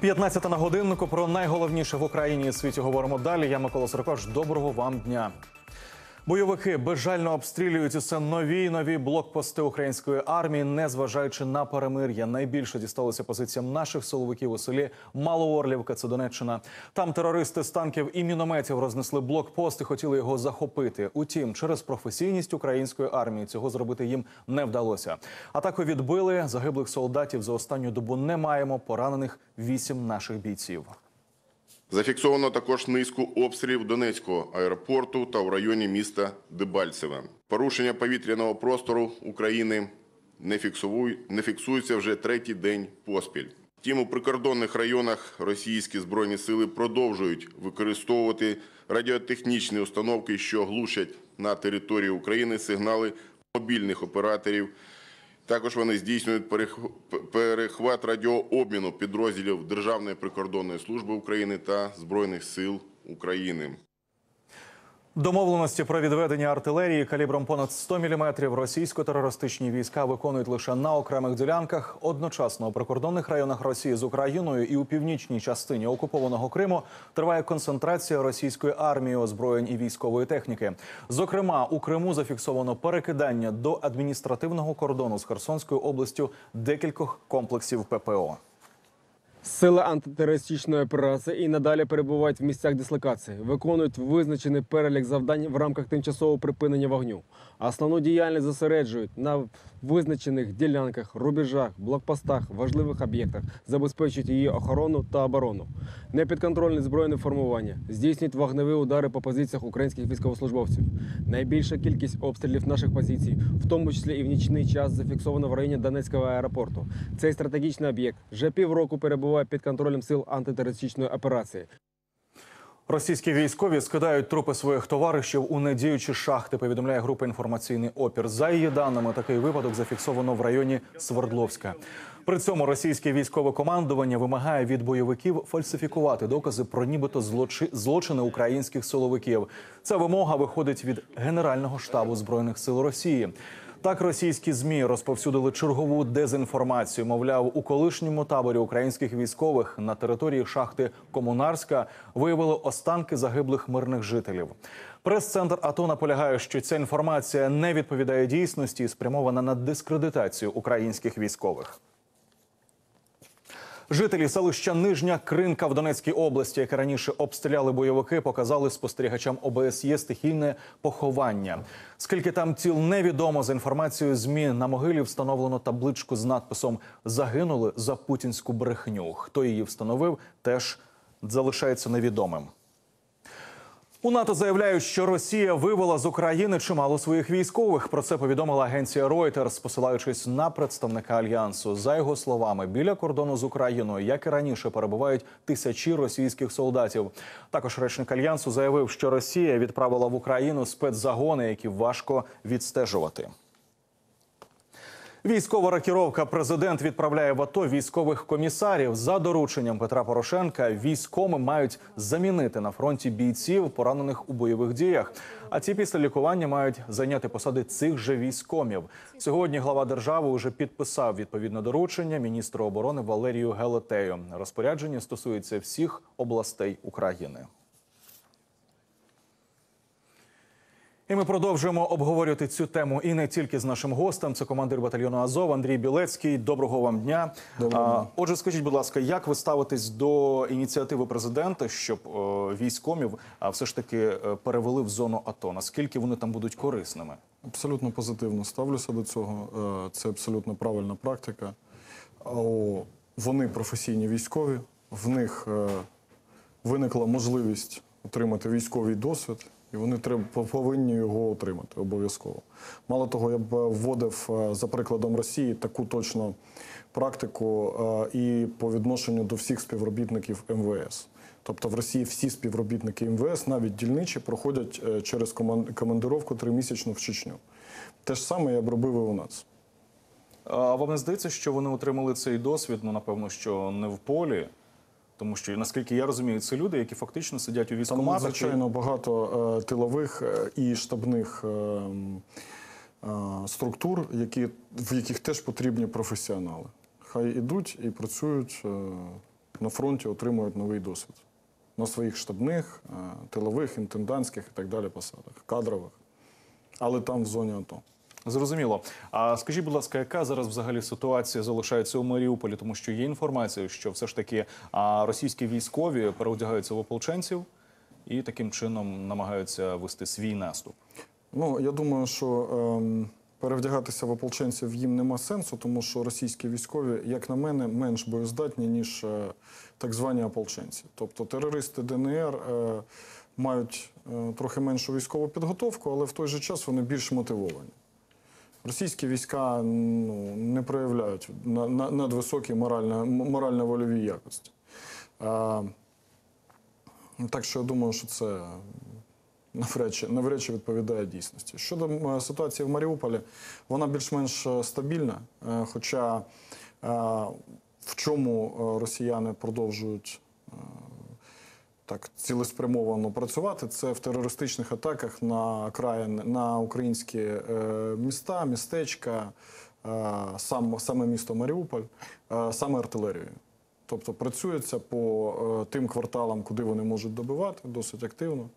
15 на годиннику про найголовніше в Україні і світі говоримо далі. Я Микола Сорокош. Доброго вам дня. Бойовики безжально обстрілюють усе нові й нові блокпости української армії, незважаючи на перемир'я. Найбільше дісталося позиціям наших силовиків у селі Малоорлівка, це Донеччина. Там терористи з танків і мінометів рознесли блокпост і хотіли його захопити. Утім, через професійність української армії цього зробити їм не вдалося. Атаку відбили загиблих солдатів за останню добу. Не маємо поранених вісім наших бійців. Зафіксовано також низку обстрілів Донецького аеропорту та в районі міста Дебальцеве. Порушення повітряного простору України не, фіксується вже третій день поспіль. Втім, у прикордонних районах російські збройні сили продовжують використовувати радіотехнічні установки, що глушать на території України сигнали мобільних операторів також вони здійснюють перех- перехват радіообміну підрозділів Державної прикордонної служби України та Збройних сил України. Домовленості про відведення артилерії калібром понад 100 мм російсько-терористичні війська виконують лише на окремих ділянках. Одночасно у прикордонних районах Росії з Україною і у північній частині окупованого Криму триває концентрація російської армії, озброєнь і військової техніки. Зокрема, у Криму зафіксовано перекидання до адміністративного кордону з Херсонською областю декількох комплексів ППО. Сили антитерористичної операції і надалі перебувають в місцях дислокації, виконують визначений перелік завдань в рамках тимчасового припинення вогню. Основну діяльність зосереджують на визначених ділянках, рубежах, блокпостах, важливих об'єктах, забезпечують її охорону та оборону. Непідконтрольне збройне формування здійснюють вогневі удари по позиціях українських військовослужбовців. Найбільша кількість обстрілів наших позицій, в тому числі і в нічний час, зафіксовано в районі Донецького аеропорту. Цей стратегічний об'єкт вже півроку перебуває під контролем сил антитерористичної операції. Російські військові скидають трупи своїх товаришів у недіючі шахти. Повідомляє група інформаційний опір. За її даними, такий випадок зафіксовано в районі Свердловська. При цьому російське військове командування вимагає від бойовиків фальсифікувати докази про нібито злочи... злочини українських силовиків. Ця вимога виходить від Генерального штабу збройних сил Росії. Так, російські змі розповсюдили чергову дезінформацію. Мовляв, у колишньому таборі українських військових на території шахти Комунарська виявили останки загиблих мирних жителів. Прес-центр АТО наполягає, що ця інформація не відповідає дійсності і спрямована на дискредитацію українських військових. Жителі селища Нижня Кринка в Донецькій області, яке раніше обстріляли бойовики, показали спостерігачам ОБСЄ стихійне поховання. Скільки там тіл невідомо за інформацією змі на могилі встановлено табличку з надписом Загинули за путінську брехню. Хто її встановив, теж залишається невідомим. У НАТО заявляють, що Росія вивела з України чимало своїх військових. Про це повідомила агенція Reuters, посилаючись на представника альянсу. За його словами, біля кордону з Україною, як і раніше, перебувають тисячі російських солдатів. Також речник альянсу заявив, що Росія відправила в Україну спецзагони, які важко відстежувати. Військова рокіровка. Президент відправляє в АТО військових комісарів за дорученням Петра Порошенка. Військоми мають замінити на фронті бійців, поранених у бойових діях. А ці після лікування мають зайняти посади цих же військомів. Сьогодні глава держави вже підписав відповідне доручення міністру оборони Валерію Гелетею. Розпорядження стосується всіх областей України. І ми продовжуємо обговорювати цю тему і не тільки з нашим гостем. Це командир батальйону Азов Андрій Білецький. Доброго вам дня. А, Отже, скажіть, будь ласка, як ви ставитесь до ініціативи президента, щоб е, військомів все ж таки е, перевели в зону АТО? Наскільки вони там будуть корисними? Абсолютно позитивно ставлюся до цього. Е, Це абсолютно правильна практика. Вони професійні військові, в них виникла можливість отримати військовий досвід, і вони повинні його отримати обов'язково. Мало того, я б вводив е, за прикладом Росії таку точно практику е, і по відношенню до всіх співробітників МВС. Тобто в Росії всі співробітники МВС, навіть дільничі, проходять е, через командировку тримісячну в Чечню. Те ж саме я б робив і у нас. А вам не здається, що вони отримали цей досвід? Ну напевно, що не в полі. Тому що наскільки я розумію, це люди, які фактично сидять у Там військкоматах. і- надзвичайно багато е, тилових е, і штабних е, е, структур, які, в яких теж потрібні професіонали. Хай ідуть і працюють е, на фронті отримують новий досвід на своїх штабних, тилових, інтендантських і так далі посадах, кадрових, але там в зоні АТО. Зрозуміло. А скажіть, будь ласка, яка зараз взагалі ситуація залишається у Маріуполі? Тому що є інформація, що все ж таки російські військові переодягаються в ополченців і таким чином намагаються вести свій наступ. Ну, я думаю, що ем, перевдягатися в ополченців їм нема сенсу, тому що російські військові, як на мене, менш боєздатні, ніж е, так звані ополченці. Тобто терористи ДНР е, мають е, трохи меншу військову підготовку, але в той же час вони більш мотивовані. Російські війська ну, не проявляють на, на, надвисокі морально, морально-вольові якості. Е, так що я думаю, що це навряд чи, навряд чи відповідає дійсності. Щодо ситуації в Маріуполі, вона більш-менш е, стабільна, е, хоча е, в чому росіяни продовжують так цілеспрямовано працювати, це в терористичних атаках на окраїни, на українські е, міста, містечка, е, сам, саме місто Маріуполь, е, саме артилерією. Тобто працюється по тим кварталам, куди вони можуть добивати, досить активно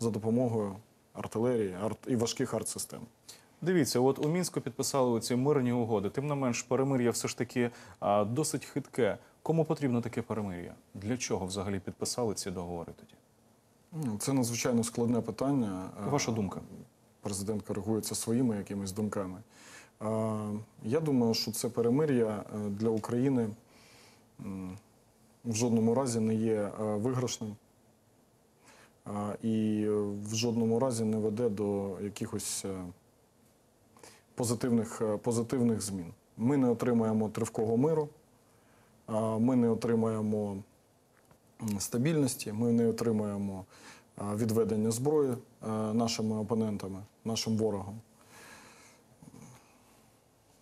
за допомогою артилерії арт, і важких артсистем. Дивіться, от у мінську підписали ці мирні угоди. Тим не менш, перемир'я все ж таки досить хитке. Кому потрібно таке перемир'я? Для чого взагалі підписали ці договори тоді? Ну, Це надзвичайно складне питання. Е, Ваша думка? Президент коригується своїми якимись думками. Е, Я думаю, що це перемир'я е, для України в жодному разі не є е, виграшним е, і в жодному разі не веде до якихось е, позитивних, е, позитивних змін. Ми не отримаємо тривкого миру, е, ми не отримаємо стабільності, ми не отримаємо відведення зброї нашими опонентами, нашим ворогом.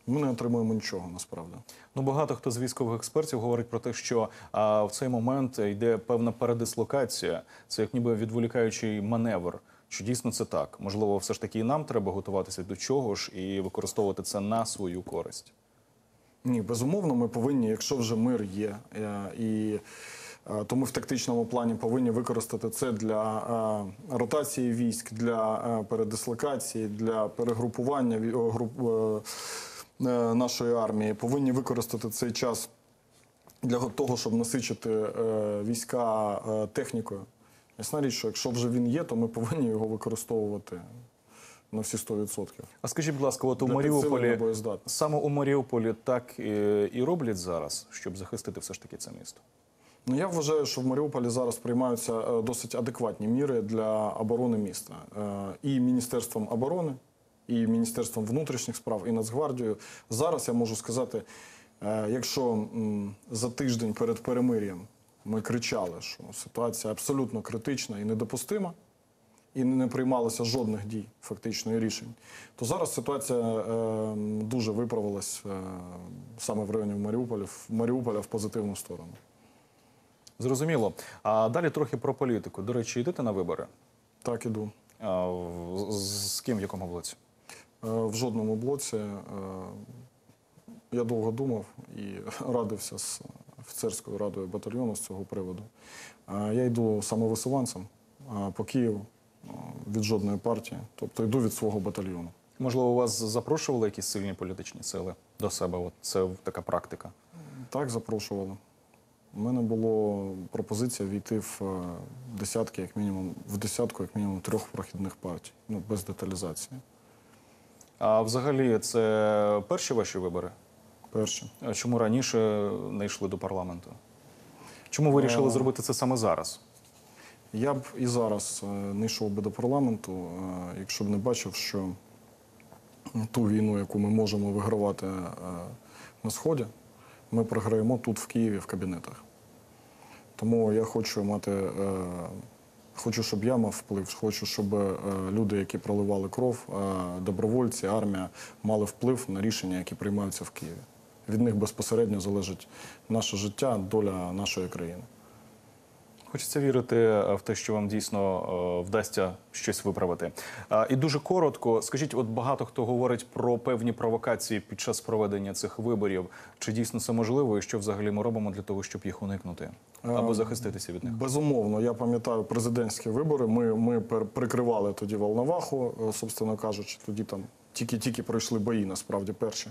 Ми не отримуємо нічого насправді. Ну, багато хто з військових експертів говорить про те, що а, в цей момент йде певна передислокація. Це як ніби відволікаючий маневр. Чи дійсно це так? Можливо, все ж таки і нам треба готуватися до чого ж і використовувати це на свою користь. Ні, безумовно, ми повинні, якщо вже мир є, е, і е, то ми в тактичному плані повинні використати це для е, ротації військ, для передислокації, для перегрупування нашої армії. Повинні використати цей час для того, щоб насичити війська технікою. Ясна річ, що якщо вже він є, то ми повинні його використовувати на всі 100%. А скажіть, будь ласка, от у Для Маріуполі саме у Маріуполі так і, і роблять зараз, щоб захистити все ж таки це місто. Ну, я вважаю, що в Маріуполі зараз приймаються е, досить адекватні міри для оборони міста. Е, І Міністерством оборони, і Міністерством внутрішніх справ, і Нацгвардією. Зараз я можу сказати, е, якщо за тиждень перед перемир'ям ми кричали, що ситуація абсолютно критична і недопустима, і не приймалося жодних дій, фактично, і рішень, то зараз ситуація е, дуже виправилась е, саме в районі Маріуполя, в Маріуполя в позитивну сторону. Зрозуміло. А далі трохи про політику. До речі, йдете на вибори? Так іду. А, в- з, з ким в якому блоці? Е, В жодному блоці. Е, Я довго думав і радився з офіцерською радою батальйону з цього приводу. Е, Я йду самовисуванцем е, по Києву від жодної партії, тобто йду від свого батальйону. Можливо, вас запрошували якісь сильні політичні сили до себе? От це така практика. Так, запрошували. У мене була пропозиція війти в е, десятки, як мінімум, в десятку, як мінімум, трьох прохідних партій, ну, без деталізації. А взагалі, це перші ваші вибори? Перше. А Чому раніше не йшли до парламенту? Чому ви вирішили Е, зробити це саме зараз? Я б і зараз е, не йшов би до парламенту, е, якщо б не бачив, що ту війну, яку ми можемо вигравати е, на Сході, ми програємо тут, в Києві, в кабінетах. Тому я хочу мати, хочу, щоб я мав вплив, хочу, щоб люди, які проливали кров, добровольці, армія, мали вплив на рішення, які приймаються в Києві. Від них безпосередньо залежить наше життя, доля нашої країни. Хочеться вірити е, в те, що вам дійсно е, вдасться щось виправити. І дуже коротко, скажіть, от багато хто говорить про певні провокації під час проведення цих виборів. Чи дійсно це можливо, і що взагалі ми робимо для того, щоб їх уникнути або захиститися від них? Безумовно, я пам'ятаю президентські вибори. Ми, ми прикривали тоді Волноваху, е, собственно кажучи, тоді там тільки-тільки пройшли бої, насправді перші.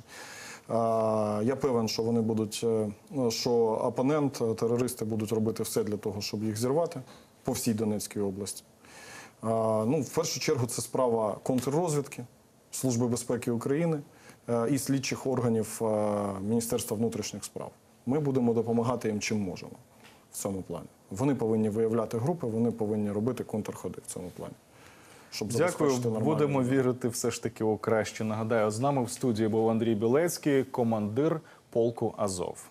Я певен, що вони будуть, е, ну, що опонент, е, терористи будуть робити все для того, щоб їх зірвати по всій Донецькій області. Ну, в першу чергу, це справа контррозвідки Служби безпеки України е, і слідчих органів Міністерства внутрішніх справ. Ми будемо допомагати їм чим можемо в цьому плані. Вони повинні виявляти групи, вони повинні робити контрходи в цьому плані. Щоб Дякую. Будемо вірити все ж таки у краще. Нагадаю, з нами в студії був Андрій Білецький, командир полку Азов.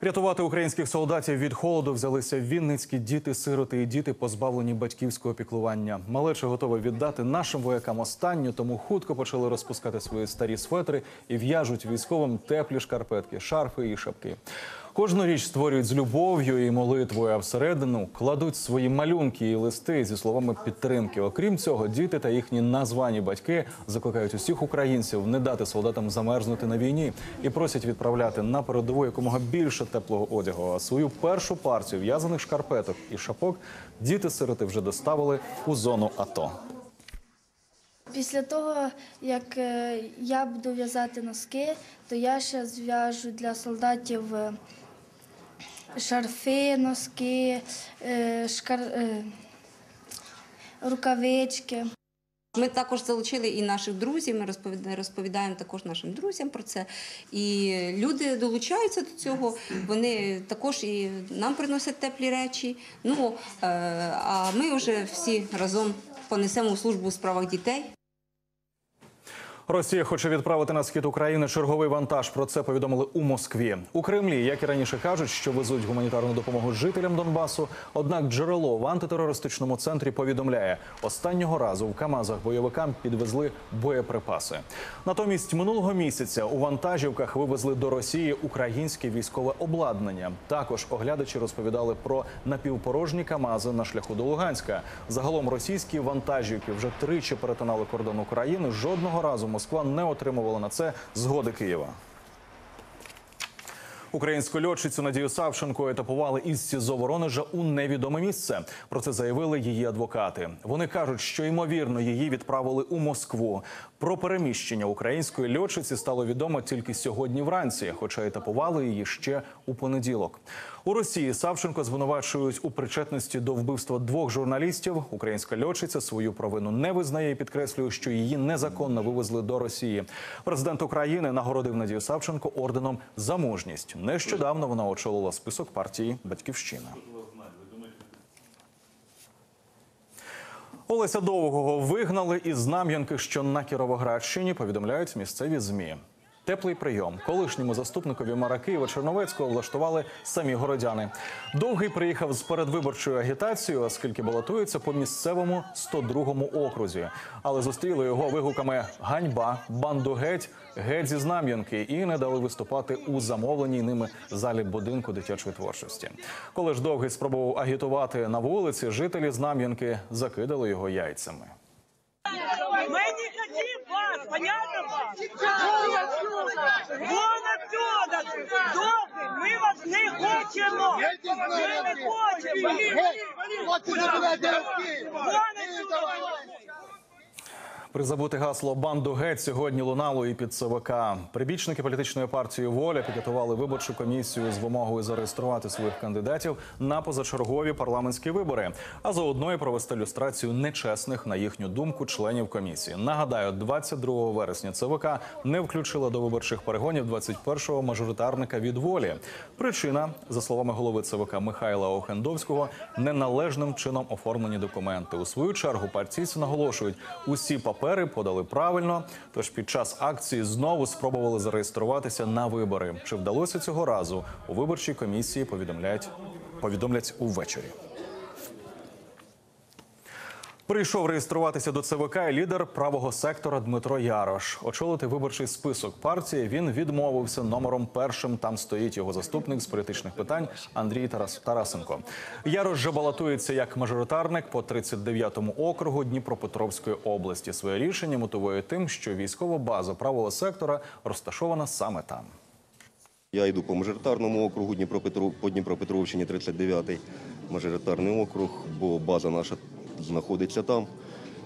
Рятувати українських солдатів від холоду взялися вінницькі діти, сироти і діти, позбавлені батьківського піклування. Малече готове віддати нашим воякам останню, тому хутко почали розпускати свої старі светри і в'яжуть військовим теплі шкарпетки, шарфи і шапки. Кожну річ створюють з любов'ю і молитвою, а всередину кладуть свої малюнки і листи зі словами підтримки. Окрім цього, діти та їхні названі батьки закликають усіх українців не дати солдатам замерзнути на війні і просять відправляти на передову якомога більше теплого одягу. А свою першу партію в'язаних шкарпеток і шапок діти-сироти вже доставили у зону АТО. Після того, як е, я буду в'язати носки, то я ще зв'яжу для солдатів е, шарфи, носки, е, шкар... е, рукавички. Ми також залучили і наших друзів. Ми розповідаємо, також нашим друзям про це. І люди долучаються до цього. Вони також і нам приносять теплі речі. Ну е, а ми вже всі разом понесемо у службу у справах дітей. Росія хоче відправити на схід України черговий вантаж. Про це повідомили у Москві. У Кремлі, як і раніше кажуть, що везуть гуманітарну допомогу жителям Донбасу. Однак джерело в антитерористичному центрі повідомляє, останнього разу в Камазах бойовикам підвезли боєприпаси. Натомість минулого місяця у вантажівках вивезли до Росії українське військове обладнання. Також оглядачі розповідали про напівпорожні Камази на шляху до Луганська. Загалом російські вантажівки вже тричі перетинали кордон України. Жодного разу Москва не отримувала на це згоди Києва. Українську льотчицю Надію Савченко етапували із СІЗО Воронежа у невідоме місце. Про це заявили її адвокати. Вони кажуть, що ймовірно її відправили у Москву. Про переміщення української льотчиці стало відомо тільки сьогодні вранці, хоча етапували її ще у понеділок. У Росії Савченко звинувачують у причетності до вбивства двох журналістів. Українська льотчиця свою провину не визнає і підкреслює, що її незаконно вивезли до Росії. Президент України нагородив Надію Савченко орденом за мужність. Нещодавно вона очолила список партії Батьківщина. Олеся Довгого вигнали із Знам'янки, що на Кіровоградщині повідомляють місцеві змі. Теплий прийом колишньому заступникові мера Києва Черновецького влаштували самі городяни. Довгий приїхав з передвиборчою агітацією, оскільки балотується по місцевому 102-му окрузі. Але зустріли його вигуками ганьба, банду геть, геть зі Знам'янки і не дали виступати у замовленій ними залі будинку дитячої творчості. Коли ж довгий спробував агітувати на вулиці, жителі Знам'янки закидали його яйцями. Не хочемо! Ми не хочемо! Вони! Призабути гасло банду геть сьогодні лунало і під ЦВК. Прибічники політичної партії Воля підготували виборчу комісію з вимогою зареєструвати своїх кандидатів на позачергові парламентські вибори, а заодно і провести люстрацію нечесних, на їхню думку, членів комісії. Нагадаю, 22 вересня ЦВК не включила до виборчих перегонів 21-го мажоритарника від волі. Причина, за словами голови ЦВК Михайла Охендовського, неналежним чином оформлені документи. У свою чергу партійці наголошують, усі папери подали правильно. Тож під час акції знову спробували зареєструватися на вибори. Чи вдалося цього разу? У виборчій комісії повідомляють повідомлять увечері. Прийшов реєструватися до ЦВК лідер правого сектора Дмитро Ярош. Очолити виборчий список партії він відмовився номером першим. Там стоїть його заступник з політичних питань Андрій Тарас Тарасенко. Ярош же балотується як мажоритарник по 39-му округу Дніпропетровської області. Своє рішення мотивує тим, що військова база правого сектора розташована саме там. Я йду по мажоритарному округу Дніпропетров, по Дніпропетровщині 39-й мажоритарний округ, бо база наша знаходиться там.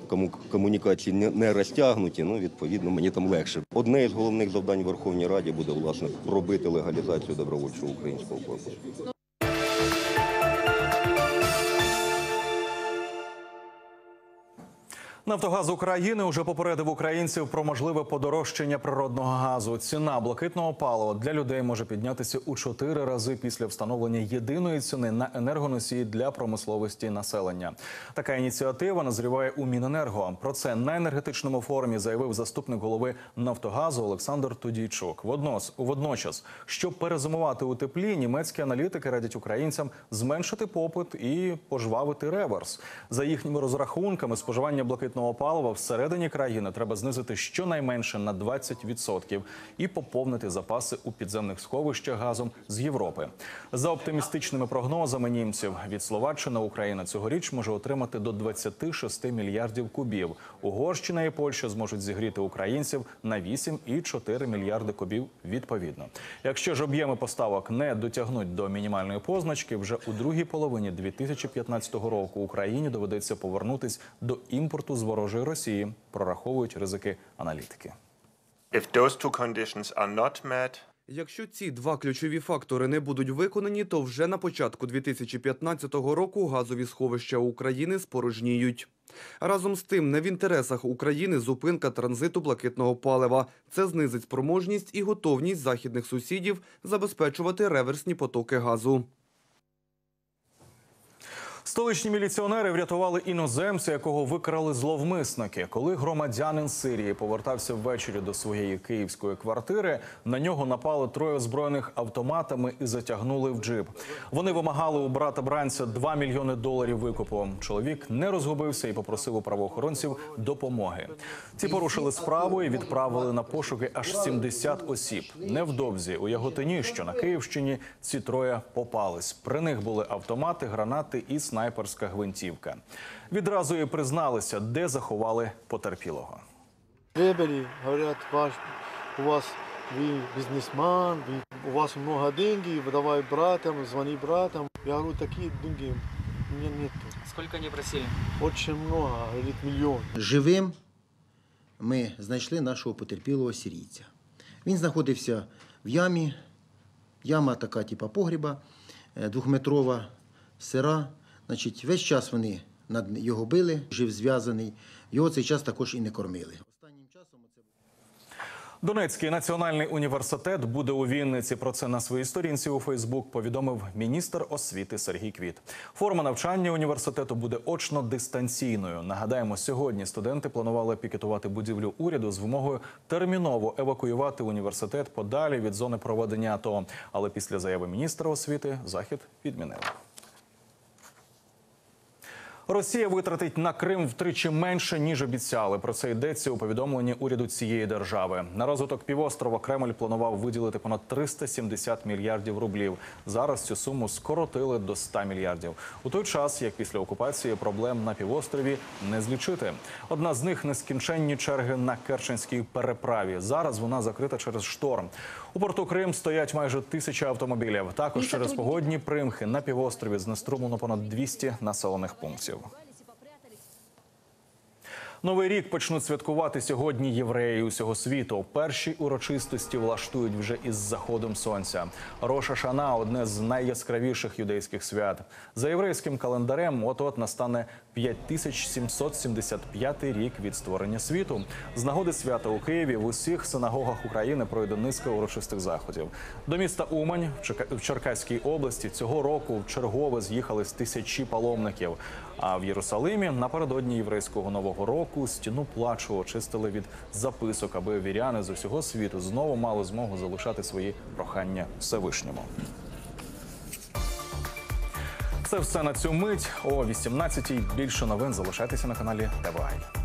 Кому комунікації не, розтягнуті, ну відповідно мені там легше. Одне із головних завдань Верховній Раді буде власне пробити легалізацію добровольчого українського корпусу. Нафтогаз України вже попередив українців про можливе подорожчання природного газу. Ціна блакитного палива для людей може піднятися у чотири рази після встановлення єдиної ціни на енергоносії для промисловості населення. Така ініціатива назріває у Міненерго. Про це на енергетичному форумі заявив заступник голови Нафтогазу Олександр Тодійчук. Воднос водночас, щоб перезимувати у теплі, німецькі аналітики радять українцям зменшити попит і пожвавити реверс. За їхніми розрахунками, споживання блакитного палива всередині країни треба знизити щонайменше на 20% і поповнити запаси у підземних сховищах газом з Європи. За оптимістичними прогнозами німців від Словаччини Україна цьогоріч може отримати до 26 мільярдів кубів. Угорщина і Польща зможуть зігріти українців на 8,4 мільярди кубів відповідно. Якщо ж об'єми поставок не дотягнуть до мінімальної позначки, вже у другій половині 2015 року Україні доведеться повернутись до імпорту з ворожої Росії, прораховують ризики аналітики. If those two conditions are not met, Якщо ці два ключові фактори не будуть виконані, то вже на початку 2015 року газові сховища України спорожніють. Разом з тим, не в інтересах України зупинка транзиту блакитного палива. Це знизить спроможність і готовність західних сусідів забезпечувати реверсні потоки газу. Столичні міліціонери врятували іноземця, якого викрали зловмисники. Коли громадянин Сирії повертався ввечері до своєї київської квартири, на нього напали троє озброєних автоматами і затягнули в джип. Вони вимагали у брата бранця 2 мільйони доларів викупу. Чоловік не розгубився і попросив у правоохоронців допомоги. Ці порушили справу і відправили на пошуки аж 70 осіб. Невдовзі у Яготині, що на Київщині, ці троє попались. При них були автомати, гранати і снайперська гвинтівка. Відразу і призналися, де заховали потерпілого. Ребели говорят, ваш, у вас вы бизнесмен, вы, у вас много денег, давай братам, звони братам. Я говорю, такие деньги у меня нет. Сколько они просили? Очень много, говорит, миллион. Живим ми знайшли нашого потерпілого сирійця. Він знаходився в ямі. Яма така, типа погріба, е, двохметрова, сира. Значить, весь час вони над його били, жив зв'язаний. Його цей час також і не кормили. Донецький національний університет буде у Вінниці. Про це на своїй сторінці у Фейсбук повідомив міністр освіти Сергій Квіт. Форма навчання університету буде очно дистанційною. Нагадаємо, сьогодні студенти планували пікетувати будівлю уряду з вимогою терміново евакуювати університет подалі від зони проведення АТО. Але після заяви міністра освіти захід відмінили. Росія витратить на Крим втричі менше ніж обіцяли. Про це йдеться у повідомленні уряду цієї держави. На розвиток півострова Кремль планував виділити понад 370 мільярдів рублів. Зараз цю суму скоротили до 100 мільярдів. У той час, як після окупації проблем на півострові не злічити. Одна з них нескінченні черги на Керченській переправі. Зараз вона закрита через шторм. У порту Крим стоять майже тисяча автомобілів. Також через погодні примхи на півострові знеструмлено понад 200 населених пунктів. Новий рік почнуть святкувати сьогодні євреї усього світу. Перші урочистості влаштують вже із заходом сонця. Роша Шана одне з найяскравіших юдейських свят. За єврейським календарем, от от настане 5775 рік від створення світу. З нагоди свята у Києві в усіх синагогах України пройде низка урочистих заходів. До міста Умань в Черка- в Черкаській області цього року в чергове з'їхались тисячі паломників. А в Єрусалимі напередодні єврейського нового року стіну плачу очистили від записок, аби віряни з усього світу знову мали змогу залишати свої прохання Всевишньому. Це все на цю мить. О 18-й. Більше новин залишайтеся на каналі ТВАЙ.